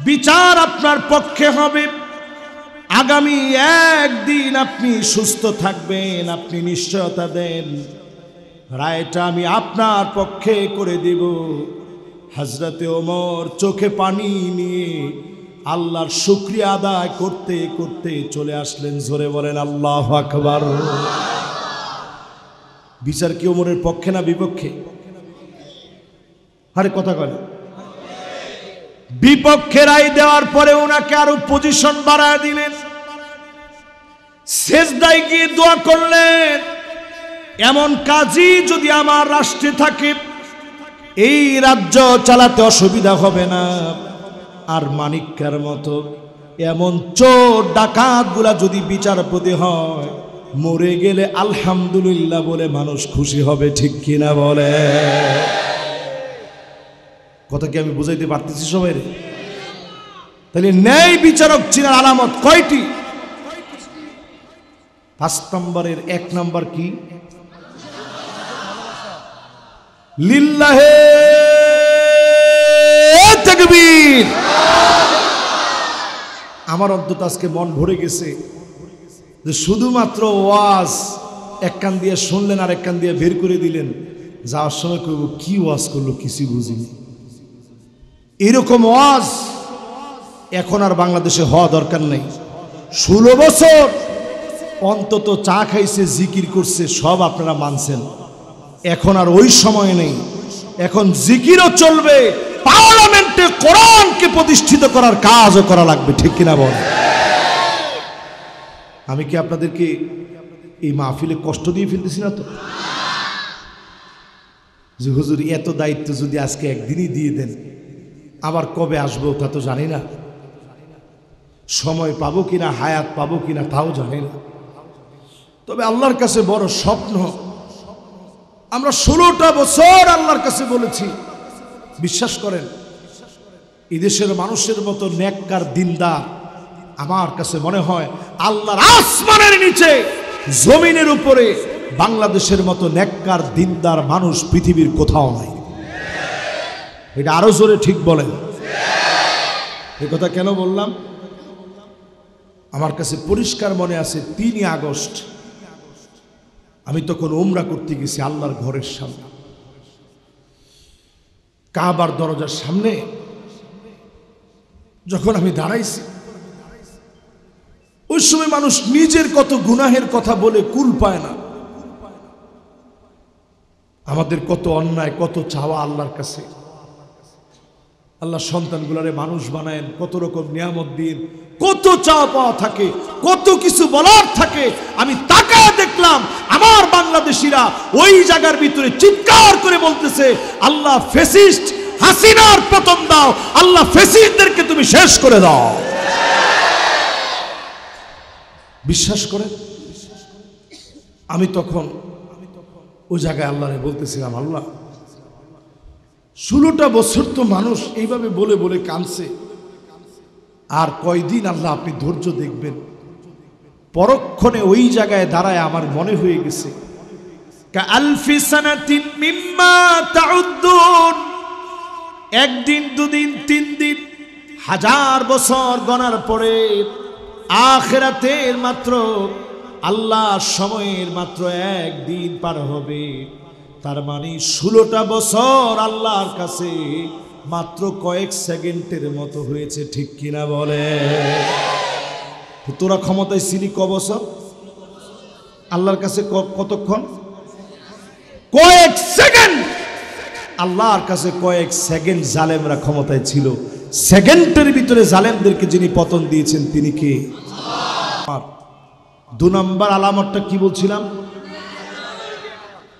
বিচার আপনার পক্ষে হবে। আগামী একদিন আপনি সুস্থ থাকবেন, আপনি নিশ্চয়তা দেন। রায়টা আমি আপনার পক্ষে করে দেব। হাজরাতে ওমর চোখে পানি নিয়ে আল্লাহর শুক্রিয়া আদায় করতে করতে চলে আসলেন। জোরে বলেন, আল্লাহ আকবার। বিচার কি ওমরের পক্ষে না বিপক্ষে? আরে কথা বলে বিপক্ষে রায় দেওয়ার পরে ওনাকে আরও পজিশন বাড়ায় দিলেন। শেষদায় গিয়ে দোয়া করলেন, এমন কাজই যদি আমার রাষ্ট্রে থাকে, এই রাজ্য চালাতে অসুবিধা হবে না। আর মানিক্যার মতো এমন চোর ডাকাতগুলা যদি বিচারপতি হয়, মরে গেলে আলহামদুলিল্লাহ বলে মানুষ খুশি হবে, ঠিক কিনা বলে? কথা কি আমি বুঝাইতে পারতেছি সবাই তাহলে ন্যায় বিচারক চিনার আলামত কয়টি? পাঁচ নম্বরের এক নম্বর কি? লিল্লাহে আমার অন্তত আজকে মন ভরে গেছে যে শুধুমাত্র ওয়াজ এক কান দিয়ে শুনলেন আর এক কান দিয়ে বের করে দিলেন। যাওয়ার সময় কইব, কি ওয়াজ করল কিছু বুঝিনি। এরকম ওয়াজ এখন আর বাংলাদেশে হওয়া দরকার নেই। ষোলো বছর অন্তত চা খাইছে, জিকির করছে, সব আপনারা মানছেন। এখন আর ওই সময় নেই। এখন জিকিরও চলবে, পার্লামেন্টে কোরআনকে প্রতিষ্ঠিত করার কাজও করা লাগবে, ঠিক কিনা বল? আমি কি আপনাদেরকে এই মাহফিলে কষ্ট দিয়ে ফেলতেছি না তো? হুজুর, এত দায়িত্ব যদি আজকে একদিনই দিয়ে দেন আবার কবে আসব তা তো জানি না। সময় পাবো কিনা, হায়াত পাবো কিনা তাও জানি না। তবে আল্লাহর কাছে বড় স্বপ্ন। আমরা ষোলোটা বছর আল্লাহর কাছে বলেছি, বিশ্বাস করেন, এদেশের মানুষের মতো নেককার দিনদার আমার কাছে মনে হয় আল্লাহর আসমানের নিচে, জমিনের উপরে বাংলাদেশের মতো নেককার দিনদার মানুষ পৃথিবীর কোথাও নাই। এটা আরও জোরে ঠিক বলেন। এ কথা কেন বললাম? আমার কাছে পরিষ্কার মনে আছে, তিনই আগস্ট। আমি তখন ওমরা করতে গেছি আল্লাহর ঘরের সামনে। কাবার দরজার সামনে যখন আমি দাঁড়াইছি, ওই সময় মানুষ নিজের কত গুনাহের কথা বলে কুল পায় না। আমাদের কত অন্যায়, কত চাওয়া আল্লাহর কাছে। আল্লাহ সন্তানগুলারে মানুষ বানায়েন, কত রকম নিয়ামত দিন, কত চাওয়া পাওয়া থাকে, কত কিছু বলার থাকে। আমি তাকায় দেখলাম, আমার বাংলাদেশিরা ওই জায়গার ভিতরে চিৎকার করে বলতেছে, আল্লাহ ফেসিস্ট, হাসিনার পতন দাও, আল্লাহ ফেসিস্টদেরকে তুমি শেষ করে দাও। বিশ্বাস করে আমি তখন ওই জায়গায় আল্লাহরে বলতেছিলাম, আল্লাহ ষোলোটা বছর তো মানুষ এইভাবে বলে বলে কানছে আর কয়দিন আল্লাহ আপনি ধৈর্য দেখবেন। পরক্ষণে ওই জায়গায় দাঁড়ায় আমার মনে হয়ে গেছে। একদিন, দুদিন, তিন দিন, হাজার বছর গণার পরে আখেরাতের মাত্র আল্লাহ সময়ের মাত্র একদিন পার হবে। তার মানে ষোলোটা বছর আল্লাহর কাছে মাত্র কয়েক সেকেন্ডের মতো হয়েছে, ঠিক কিনা বলে? তোরা ক্ষমতায় ছিলি ক বছর? আল্লাহর কাছে কতক্ষণ? কয়েক সেকেন্ড! আল্লাহর কাছে কয়েক সেকেন্ড জালেমরা ক্ষমতায় ছিল। সেকেন্ডের ভিতরে জালেমদেরকে যিনি পতন দিয়েছেন, তিনি কে? দু নম্বর আলামতটা কি বলছিলাম?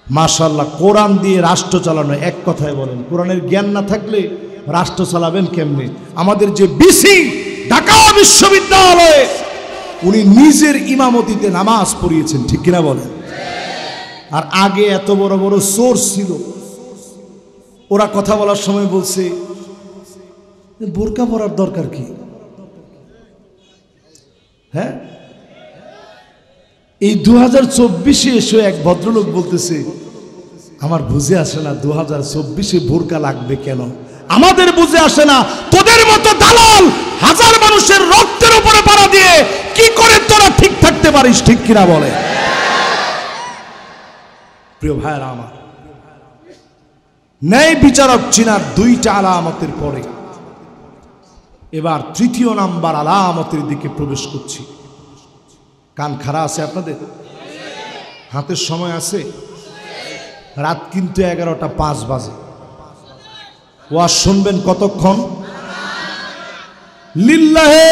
মাশাল্লাহ কোরআন দিয়ে রাষ্ট্র চালানো, এক কথায় বলেন। কোরআনের জ্ঞান না থাকলে রাষ্ট্র চালাবেন কেমনে? আমাদের যে বিসি, ঢাকা বিশ্ববিদ্যালয়ে, উনি নিজের ইমামতিতে নামাজ পড়িয়েছেন, ঠিক কিনা বলেন? আর আগে এত বড় বড় সোর্স ছিল। ওরা কথা বলার সময় বলছে, বোরকা পরার দরকার কি? হ্যাঁ? এই দু হাজার চব্বিশে এসে এক ভদ্রলোক বলতেছে, আমার বুঝে আসে না দু হাজার চব্বিশে বোরকা লাগবে কেন? আমাদের বুঝে আসে না, তোদের মতো দালাল হাজার মানুষের রক্তের উপরে পাড়া দিয়ে কি করে তোরা ঠিক থাকতে পারিস, ঠিক কিনা বলে? প্রিয় ভাইয়েরা আমার, ন্যায় বিচারক চিনার দুইটা আলামতের পরে এবার তৃতীয় নাম্বার আলামতের দিকে প্রবেশ করছি। কান খাড়া আছে আপনাদের? হাতের সময় আছে? রাত কিন্তু এগারোটা পাঁচ বাজে। ওয়াজ শুনবেন কতক্ষণ? লিল্লাহে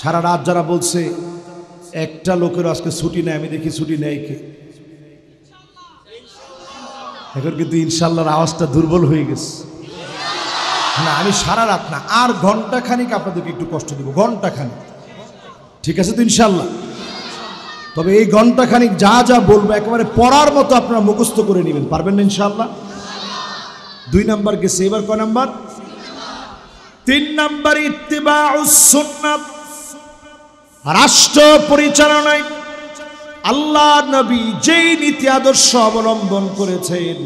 সারা রাত যারা বলছে, একটা লোকের আজকে ছুটি নেয় আমি দেখি ছুটি নেয় কে? এখন কিন্তু ইনশাল্লাহর আওয়াজটা দুর্বল হয়ে গেছে। না, আমি সারা রাত না, আর ঘণ্টা খানিক আপনাদেরকে একটু কষ্ট দেবো ঘণ্টা খানিক ঠিক আছে তো ইনশাল্লাহ তবে এই ঘণ্টা খানিক যা যা বলব একেবারে পড়ার মতো আপনারা মুখস্থ করে নেবেন, পারবেন না ইনশাল্লাহ দুই নাম্বার গেছে, এবার কয় নাম্বার? তিন নাম্বার রাষ্ট্র পরিচালনায় আল্লাহ নবী যেই নীতি আদর্শ অবলম্বন করেছেন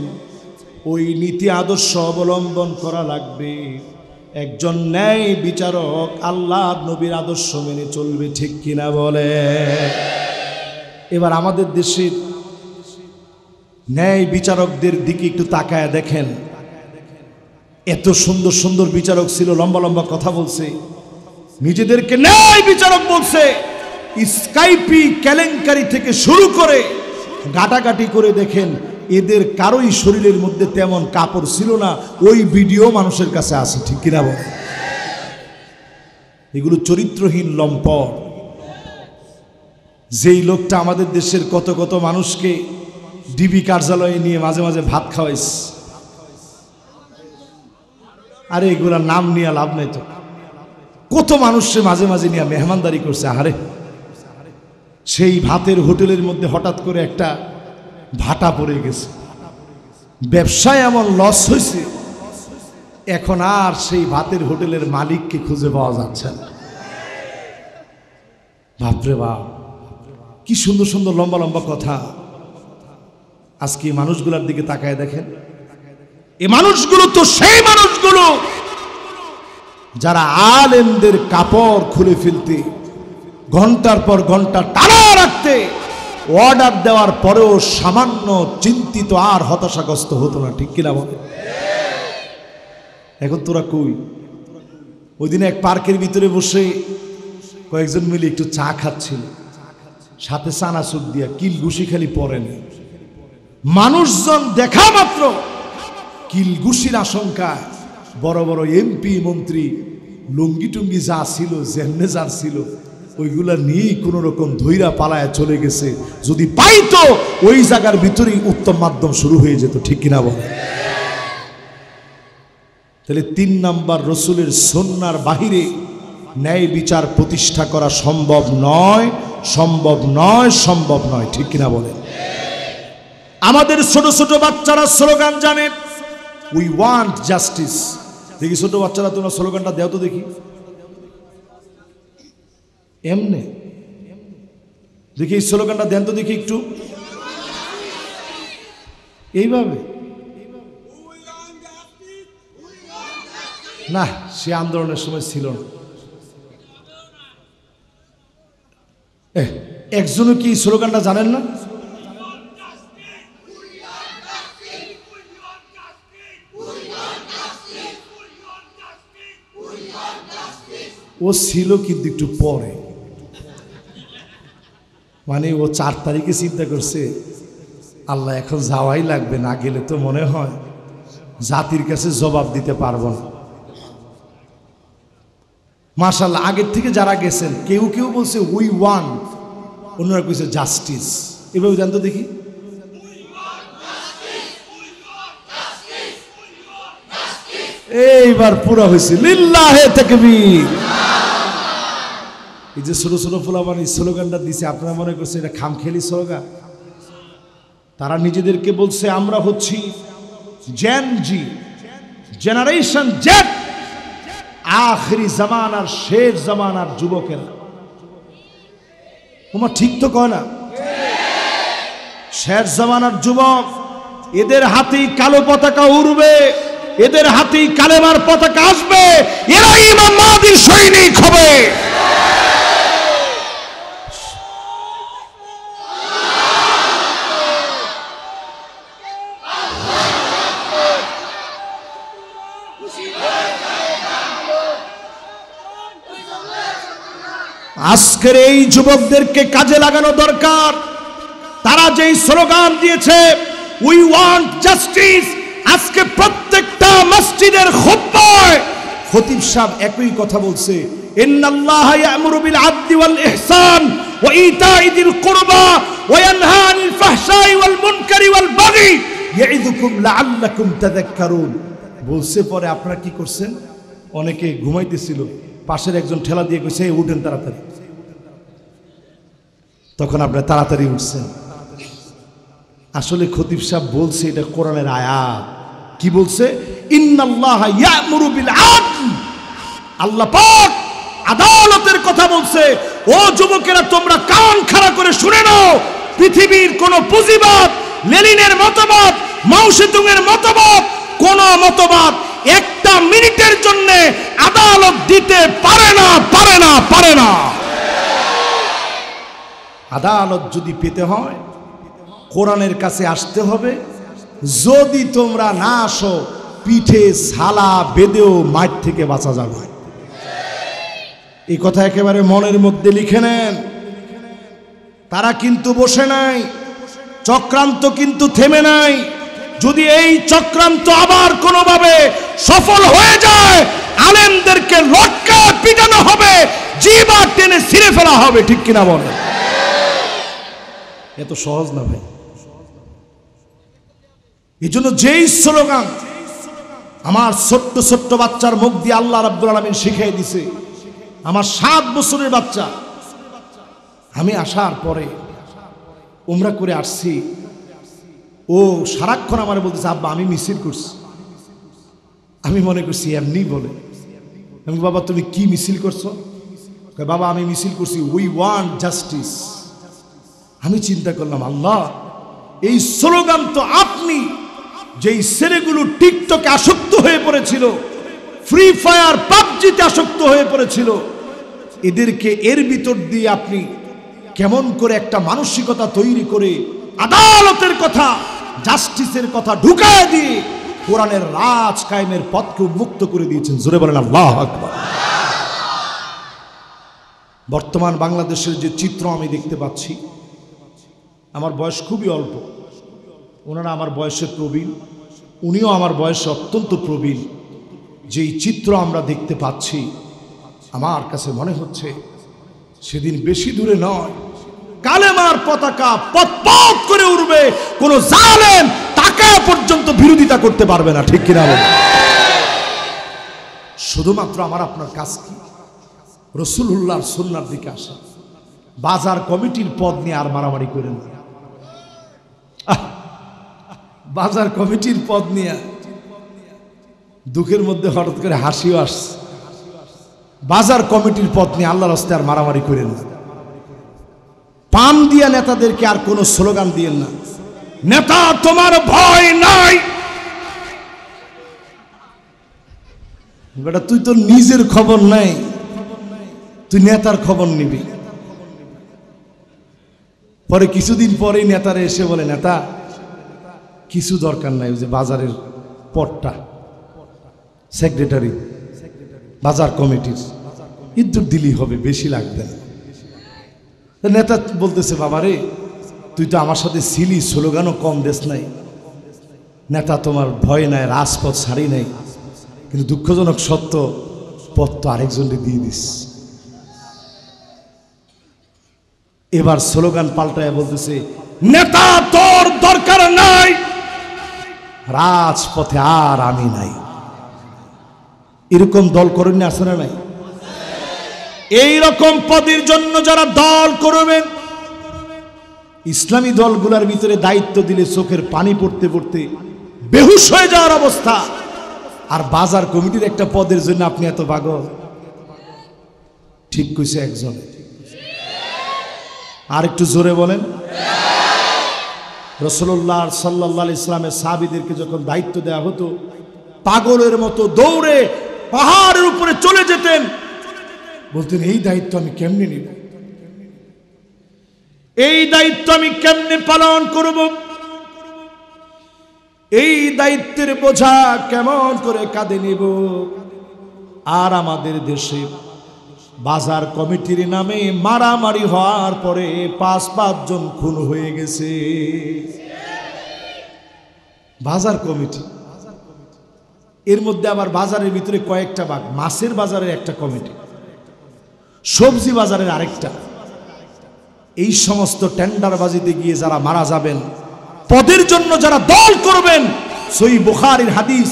ওই নীতি আদর্শ অবলম্বন করা লাগবে। একজন ন্যায় বিচারক আল্লাহ নবীর আদর্শ মেনে চলবে, ঠিক কিনা বলে? এবার আমাদের দেশের ন্যায় বিচারকদের দিকে একটু তাকায় দেখেন। এত সুন্দর সুন্দর বিচারক ছিল, লম্বা লম্বা কথা বলছে। নিজেদেরকে ন্যায় বিচারক বলছে। স্কাইপি কেলেঙ্কারি থেকে শুরু করে গাটাগাটি করে দেখেন এদের কারোই শরীরের মধ্যে তেমন কাপড় ছিল না। ওই ভিডিও মানুষের কাছে আছে, ঠিক কিনা বলে? এগুলো চরিত্রহীন লম্পট। যেই লোকটা আমাদের দেশের কত কত মানুষকে ডিবি কার্যালয়ে নিয়ে মাঝে মাঝে ভাত খাওয়াইছে। আরে এগুলা নাম নিয়ে লাভ নেই তো। কত মানুষ মাঝে মাঝে নিয়ে মেহমানদারি করছে আরে সেই ভাতের হোটেলের মধ্যে হঠাৎ করে একটা ভাটা পড়ে গেছে। ব্যবসায় এমন লস হয়েছে এখন আর সেই ভাতের হোটেলের মালিককে খুঁজে পাওয়া যাচ্ছে না। বাপরে বাপ, কি সুন্দর সুন্দর লম্বা লম্বা কথা। আজকে মানুষগুলোর দিকে তাকায় দেখেন। এই মানুষগুলো তো সেই মানুষগুলো যারা আলেমদের কাপড় খুলে ফেলতে, ঘণ্টার পর ঘণ্টা টানা রাখতে অর্ডার দেওয়ার পরেও সামান্য চিন্তিত আর হতাশাগ্রস্ত হতো না, ঠিক কিনা বলে এখন তোরা কই? ওই এক পার্কের ভিতরে বসে কয়েকজন মিলে একটু চা খাচ্ছিল। সাথে চানাচুর দিয়া কিল ঘুষি খালি পড়েনি। মানুষজন দেখা মাত্র কিলগুশির আশঙ্কায়। বড় বড় এমপি, মন্ত্রী, লুঙ্গি টুঙ্গি যা ছিল জেমনে যার ছিল ওইগুলা নিয়েই কোনো রকম ধৈরা পালায় চলে গেছে। যদি পাইতো, ওই জায়গার ভিতরেই উত্তম মাধ্যম শুরু হয়ে যেত, ঠিক কিনা বলে? তাহলে তিন নাম্বার রসুলের সন্ন্যার বাহিরে ন্যায় বিচার প্রতিষ্ঠা করা সম্ভব নয় সম্ভব নয় সম্ভব নয়, ঠিক কিনা বলেন? আমাদের ছোট ছোট বাচ্চারা স্লোগান জানে উই ওয়ান্ট জাস্টিস দেখি ছোট বাচ্চারা তোমরা স্লোগানটা দেও তো দেখি। এমনে। দেখি এই স্লোগানটা দেন তো দেখি একটু। এইভাবে। না, সে আন্দোলনের সময় ছিল একজনও কি স্লোগানটা জানেন না? ও ছিল কিন্তু একটু পরে। মানে ও চার তারিখে চিন্তা করছে, আল্লাহ এখন যাওয়াই লাগবে, না গেলে তো মনে হয় জাতির কাছে জবাব দিতে পারব না। মাশাল্লাহ আগের থেকে যারা গেছেন, কেউ কেউ বলছে উই ওয়ান অন্যরা কইছে জাস্টিস এভাবে জানতো দেখি? এইবার পুরো হয়েছে। লিল্লাহে তাকবীর। এই যে ছোট ছোট ফুলাবান এই স্লোগানটা দিছে, আপনারা মনে করছে এটা খামখেলি স্লোগান? তারা নিজেদেরকে বলছে, আমরা হচ্ছি জেন জি জেনারেশন জেট আখরি জামানার শেষ জামানার যুবকেরা। তোমার ঠিক তো কয় না? শেষ জামানার যুবক, এদের হাতেই কালো পতাকা উড়বে, এদের হাতেই কালেমার পতাকা আসবে এরাই ইমাম মাহাদির সৈনিক হবে। আজকের এই যুবকদেরকে কাজে লাগানো দরকার। তারা যেই স্লোগান দিয়েছে উই ওয়ান্ট জাস্টিস আজকে প্রত্যেকটা মসজিদের খুতবায় খতিব সাহেব একই কথা বলছে। ইন্নাল্লাহা ইয়ামুরু বিল আদলি ওয়াল ইহসান ওয়া ইতাই দিল কুরবা ওয়া ইয়ানহা আনিল ফাহশাই ওয়াল মুনকারি ওয়াল বাগি। ইয়াইদুকুম লাআল্লাকুম তাযাক্কারুন। বলছে পরে আপনারা কি করছেন? অনেকে ঘুমাইতেছিল, পাশের একজন ঠেলা দিয়ে কইছে উঠেন তাড়াতাড়ি। তখন আপনারা তাড়াতাড়ি উঠছেন। আসলে খতিব সাহেব বলছে, এটা কোরআনের আয়াত। কি বলছে? আল্লাহ পাক আদালতের কথা বলছে, ও যুবকেরা, তোমরা কান খাড়া করে শুনে নাও, পৃথিবীর কোন পুঁজিবাদ, লেনিনের মতবাদ মাউসেতুংয়ের মতবাদ, কোন মতবাদ একটা মিনিটের জন্য আদালত দিতে পারে না পারে না পারে না। আদালত যদি পেতে হয়, কোরআনের কাছে আসতে হবে। যদি তোমরা না আসো, পিঠে সালা বেঁধেও মাঠ থেকে বাঁচা যাবে। এই কথা একেবারে মনের মধ্যে লিখে নেন। তারা কিন্তু বসে নাই, চক্রান্ত কিন্তু থেমে নাই। যদি এই চক্রান্ত আবার কোনোভাবে সফল হয়ে যায়, আলেমদেরকে লটকা পিটানো হবে, জিবা টেনে ছিঁড়ে ফেলা হবে, ঠিক কিনা বলে এত সহজ না ভাই। এই জন্য যেই স্লোগান আমার ছোট্ট ছোট্ট বাচ্চার মুখ দিয়ে আল্লাহ রাব্দুল আলমিন শিখিয়ে দিছে, আমার সাত বছরের বাচ্চা, আমি আসার পরে উমরা করে আসছি। ও সারাক্ষণ আমার বলতেছে, আব্বা, আমি মিছিল করছি। আমি মনে করছি, এমনি বলে। আমি বাবা, তুমি কি মিছিল করছ? বাবা, আমি মিছিল করছি উই ওয়ান্ট জাস্টিস আমি চিন্তা করলাম, আল্লাহ, এই স্লোগান তো আপনি, যেই ছেলেগুলো টিকটকে আসক্ত হয়ে পড়েছিল, ফ্রি ফায়ার পাবজিতে আসক্ত হয়ে পড়েছিল, এদেরকে এর ভিতর দিয়ে আপনি কেমন করে একটা মানসিকতা তৈরি করে আদালতের কথা, জাস্টিসের কথা ঢুকায় দিয়ে কোরআনের রাজ কায়েমের পথকে উন্মুক্ত করে দিয়েছেন। জোরে বলেন, আল্লাহ আকবার। বর্তমান বাংলাদেশের যে চিত্র আমি দেখতে পাচ্ছি আমার বয়স খুবই অল্প। ওনারা আমার বয়সে প্রবীণ। উনিও আমার বয়সে অত্যন্ত প্রবীণ। যেই চিত্র আমরা দেখতে পাচ্ছি, আমার কাছে মনে হচ্ছে সেদিন বেশি দূরে নয়। কালেমার পতাকা পথ করে উঠবে কোন জালেম তাকে পর্যন্ত বিরোধিতা করতে পারবে না, ঠিক কিনা? শুধুমাত্র আমার আপনার কাজ কি? রসুল্লাহর সন্ন্যার দিকে আসে বাজার কমিটির পদ নিয়ে আর মারামারি করেন না। বাজার কমিটির পদ নিয়ে দুঃখের মধ্যে হঠাৎ করে হাসিও আসছে। বাজার কমিটির পদ নিয়ে আল্লাহর হস্তে আর মারামারি করেন পাম দিয়া নেতাদেরকে আর কোনো স্লোগান দিয়েন না। নেতা, তোমার ভয় নাই। বেটা, তুই তো নিজের খবর নাই। তুই নেতার খবর নিবি। পরে কিছুদিন পরেই নেতারা এসে বলে, নেতা, কিছু দরকার নাই, ওই যে বাজারের পটটা সেক্রেটারি বাজার কমিটির ইদ্যুৎ দিলেই হবে, বেশি লাগবে না। নেতা বলতেছে, বাবা রে, তুই তো আমার সাথে ছিলি, স্লোগানও কম দেশ নাই। নেতা তোমার ভয় নাই, রাজপথ ছাড়ি নাই, কিন্তু দুঃখজনক সত্য, পথ তো আরেকজনকে দিয়ে দিস। এবার স্লোগান পাল্টায় বলতেছে, নেতা, তোর দরকার নাই। রাজপথে আর আমি নাই। এরকম দল করেন না আসে না নাই? এই রকম পদের জন্য যারা দল করবেন, ইসলামী দলগুলোর ভিতরে দায়িত্ব দিলে চোখের পানি পড়তে পড়তে বেহুশ হয়ে যাওয়ার অবস্থা। আর বাজার কমিটির একটা পদের জন্য আপনি এত পাগল? ঠিক কইছে একজন। আর একটু জোরে বলেন। রসল্লাহ সাল্লাহ ইসলামের সাহাবিদেরকে যখন দায়িত্ব দেওয়া হতো, পাগলের মতো দৌড়ে পাহাড়ের উপরে চলে যেতেন। বলতেন, এই দায়িত্ব আমি কেমনে নিব? এই দায়িত্ব আমি কেমনে পালন করব? এই দায়িত্বের বোঝা কেমন করে কাঁদে নিব? আর আমাদের দেশে বাজার কমিটির নামে মারামারি হওয়ার পরে পাঁচ পাঁচজন খুন হয়ে গেছে। বাজার কমিটি। এর মধ্যে আবার বাজারের ভিতরে কয়েকটা ভাগ, মাছের বাজারের একটা কমিটি, সবজি বাজারের আরেকটা। এই সমস্ত টেন্ডারবাজিতে গিয়ে যারা মারা যাবেন, পদের জন্য যারা দল করবেন, সই বুখারির হাদিস,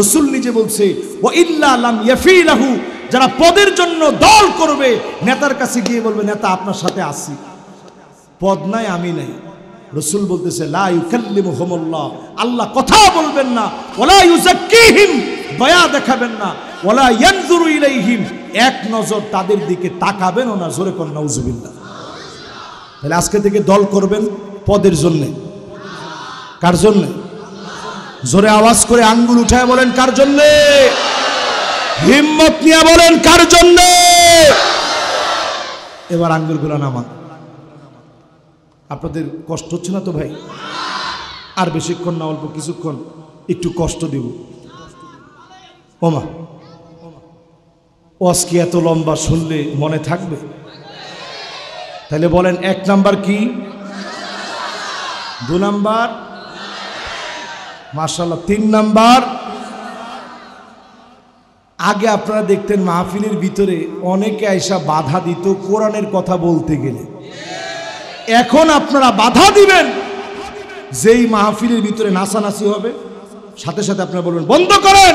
রসুল নিজে বলছে ও ইল্লাম ইয়াফিলাহু যারা পদের জন্য দল করবে, নেতার কাছে গিয়ে বলবে, নেতা, আপনার সাথে আসি পদ নাই, আমি নাই। রসুল বলতেছে, লা ইউকাল্লিমুহুমুল্লাহ। আল্লাহ কথা বলবেন না। ওলা ইউজাক্কিহিম দয়া দেখাবেন না। ওলা ইয়ানজুরু ইলাইহিম, এক নজর তাদের দিকে তাকাবেনও না, জোরে কোন, নাউজুবিল্লাহ। তাহলে আজকে থেকে দল করবেন পদের জন্য। কার জন্য? জোরে আওয়াজ করে আঙ্গুল উঠায় বলেন, কার জন্য? হিম্মত নিয়ে বলেন, কার জন্য? এবার আঙ্গুলগুলো নামান। আপনাদের কষ্ট হচ্ছে না তো ভাই? আর বেশিক্ষণ না, অল্প কিছুক্ষণ একটু কষ্ট দিব। ওমা, ওয়াজ এত লম্বা শুনলে মনে থাকবে? তাহলে বলেন, এক নাম্বার কি? দু নাম্বার? মার্শাল্লাহ তিন নাম্বার? আগে আপনারা দেখতেন মাহফিলের ভিতরে অনেকে আইসা বাধা দিত কোরআনের কথা বলতে গেলে। এখন আপনারা বাধা দিবেন, যেই মাহফিলের ভিতরে নাচানাচি হবে, সাথে সাথে আপনারা বলবেন, বন্ধ করেন,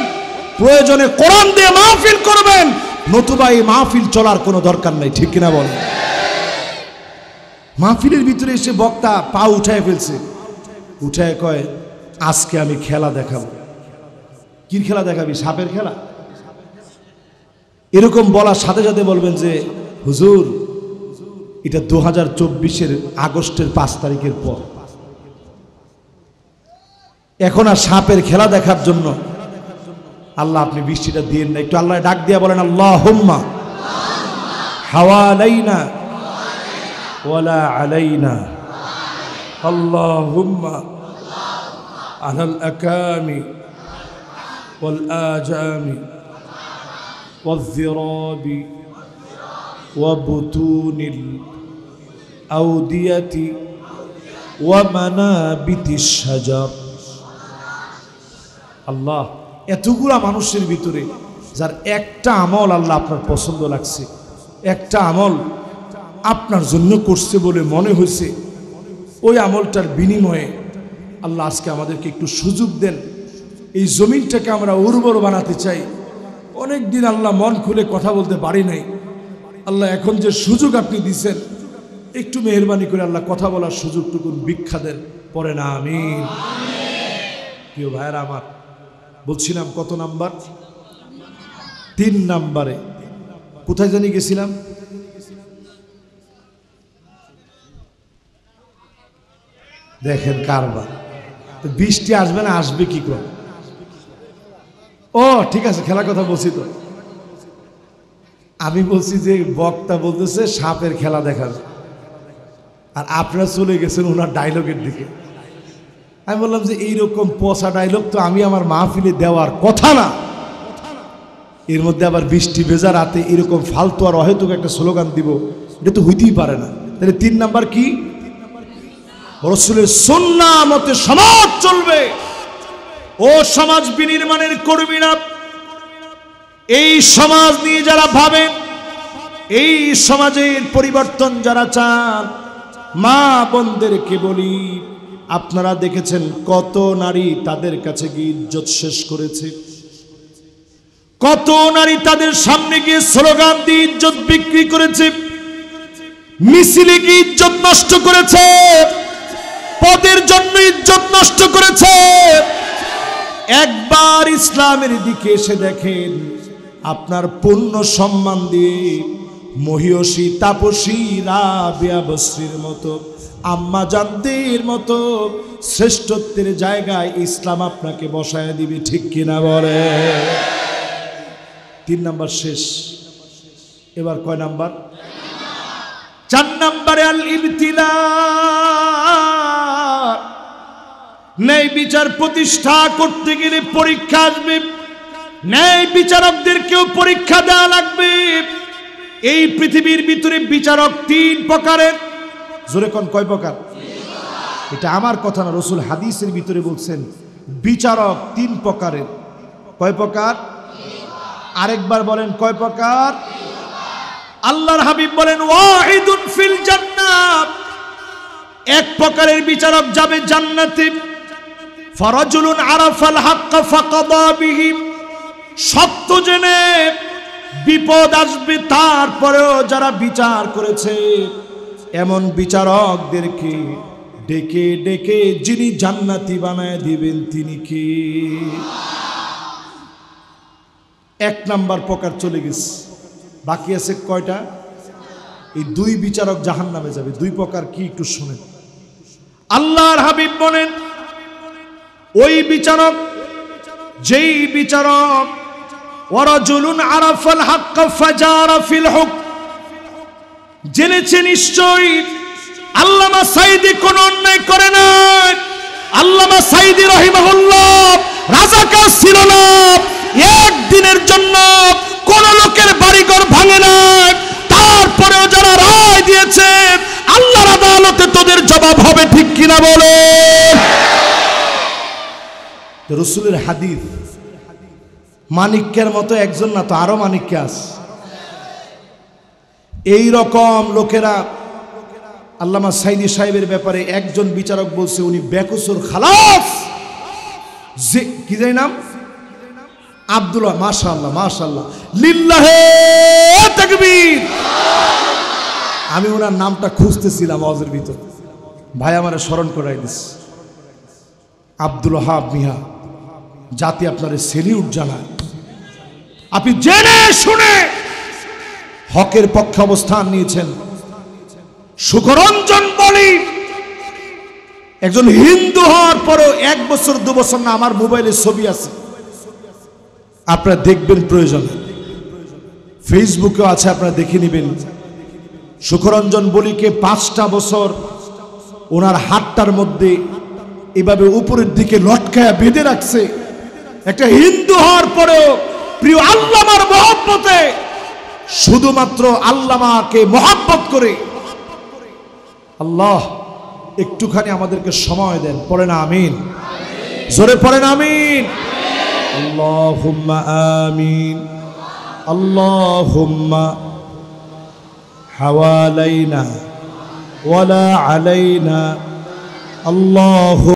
প্রয়োজনে কোরআন দিয়ে মাহফিল করবেন, নতুবা এই মাহফিল চলার কোনো দরকার নাই। ঠিক কিনা বলেন? মাহফিলের ভিতরে এসে বক্তা পা উঠায় ফেলছে। উঠায় কয়, আজকে আমি খেলা দেখাবো। কি খেলা দেখাবি? সাপের খেলা? এরকম বলার সাথে সাথে বলবেন যে, হুজুর, এটা দু হাজার চব্বিশের আগস্টের পাঁচ তারিখের পর। এখন আর সাপের খেলা দেখার জন্য আল্লাহ আপনি বৃষ্টিটা দিয়ে না। একটু আল্লাহ ডাক দিয়া বলেন আল্লাহ হোম্মা হাওয়া আলাইনা ওয়ালা আলাইনা। আল্লাহ হুম্মা আলাল আকামি ওয়াল আজামি। والذراب وبطون الأودية ومنابت الشجر আল্লাহ এতগুলা মানুষের ভিতরে যার একটা আমল আল্লাহ আপনার পছন্দ লাগছে একটা আমল আপনার জন্য করছে বলে মনে হয়েছে ওই আমলটার বিনিময়ে আল্লাহ আজকে আমাদেরকে একটু সুযোগ দেন এই জমিনটাকে আমরা উর্বর বানাতে চাই অনেক দিন আল্লাহ মন খুলে কথা বলতে পারি নাই। আল্লাহ এখন যে সুযোগ আপনি দিছেন, একটু মেহরবানি করে আল্লাহ কথা বলার সুযোগটুকু দেন পরে না আমি প্রিয় ভাইয়েরা আমার, বলছিলাম কত নাম্বার? তিন নাম্বারে। কোথায় জানি গেছিলাম? দেখেন কারবার। বৃষ্টি আসবে না, আসবে কি করে? ও, ঠিক আছে, খেলার কথা বলছি তো। আমি বলছি যে, বক্তা বলতেছে, সাপের খেলা দেখার। আর আপনারা চলে গেছেন ওনার ডায়লগের দিকে। আমি বললাম যে, এইরকম পচা ডায়লগ তো আমি আমার মাহফিলে দেওয়ার কথা না। এর মধ্যে আবার বৃষ্টি ভেজা রাতে এরকম ফালতু আর অহেতুক একটা স্লোগান দিব, এটা তো হইতেই পারে না। তাহলে তিন নাম্বার কি? রসুলের সন্না মতে সমাজ চলবে। ও সমাজ বিনির্মাণের কর্মীরা, এই সমাজ নিয়ে যারা ভাবেন এই সমাজের পরিবর্তন যারা চান, মা বোনদেরকে বলি, আপনারা দেখেছেন কত নারী তাদের কাছে গিয়ে ইজ্জত শেষ করেছে। কত নারী তাদের সামনে গিয়ে স্লোগান দিয়ে ইজ্জত বিক্রি করেছে, মিছিলে গিয়ে ইজ্জত নষ্ট করেছে, পদের জন্য ইজ্জত নষ্ট করেছে। একবার ইসলামের দিকে এসে দেখেন, আপনার পূর্ণ সম্মান দিয়ে মহিয়সী, তাপসী রাবিয়া বস্রির মতো, আম্মা জানদের মতো শ্রেষ্ঠত্বের জায়গায় ইসলাম আপনাকে বসায় দিবে, ঠিক কিনা বলে? তিন নাম্বার শেষ। এবার কয় নাম্বার? চার নাম্বারে আল ইবতিলা ন্যায় বিচার প্রতিষ্ঠা করতে গেলে পরীক্ষা আসবে। ন্যায় বিচারকদেরকেও পরীক্ষা দেওয়া লাগবে। এই পৃথিবীর ভিতরে বিচারক তিন প্রকারের। জোরে কোন কয় প্রকার? এটা আমার কথা না, রসুল হাদিসের ভিতরে বলছেন, বিচারক তিন প্রকারের। কয় প্রকার? আরেকবার বলেন, কয় প্রকার? আল্লাহর হাবিব বলেন, ওয়াহিদুন ফিল জান্নাত। এক প্রকারের বিচারক যাবে জান্নাতে। ফরাজুলুন আরাফাল হাক্কা ফাকাদা বিহি সত্য জেনে বিপদ আসবে, তারপরেও যারা বিচার করেছে, এমন বিচারকদেরকে ডেকে ডেকে যিনি জান্নাতি বানায় দিবেন, তিনি কি? এক নাম্বার প্রকার চলে গেছে। বাকি আছে কয়টা? এই দুই বিচারক জাহান নামে যাবে। দুই প্রকার কি একটু শুনেন। আল্লাহর হাবিব বলেন ওই বিচারক, যেই বিচারক, ওয়ারাজুলুন আরাফাল হাক্কা ফাজারা ফিল হুক। জেনেছে নিশ্চয়ই, আল্লামা সাইদি কোন অন্যায় করে নাই। আল্লামা সাইদি রহিমাহুল্লাহ, রাজাকার ছিল না। একদিনের জন্য কোন লোকের বাড়িঘর ভাঙে নাই। তারপরেও যারা রায় দিয়েছে, আল্লাহর আদালতে তোদের জবাব হবে ঠিক কিনা বলো? রসুলের হাদিস, মানিক্যের মতো একজন না তো আরও মানিক্য আছে। এই রকম লোকেরা, আল্লামা সাইদি সাহেবের ব্যাপারে একজন বিচারক বলছে, উনি বেকুসুর খালাস। যে, কি জানি নাম? আব্দুল্লাহ, মাশাআল্লাহ মাশাআল্লাহ। লিল্লাহে আমি ওনার নামটা খুঁজতেছিলাম অজের ভিতর। ভাই আমার স্মরণ করাই দিস। আব্দুল হাব মিয়া। জাতি আপনার সেলিউট জানায়। আপনি জেনে শুনে হকের পক্ষে অবস্থান নিয়েছেন। সুখরঞ্জন বলি, একজন হিন্দু হওয়ার পরেও এক বছর, দু বছর না, আমার মোবাইলে ছবি আছে। আপনারা দেখবেন প্রয়োজন। ফেসবুকেও আছে, আপনারা দেখে নেবেন। সুখরঞ্জন বলিকে পাঁচটা বছর ওনার হাতটার মধ্যে এভাবে উপরের দিকে লটকায়া বেঁধে রাখছে। একটা হিন্দু হওয়ার পরেও প্রিয় আল্লামার মহব্বতে শুধুমাত্র আল্লামাকে মহাব্বত করে আল্লাহ একটুখানি আমাদেরকে সময় দেন। পড়ে না, আমিন। জোরে পড়ে না, আমিন। আল্লাহুম্মা আমিন। আল্লাহুম্মা হাওয়ালাইনা ওয়ালা আলাইনা। আল্লাহ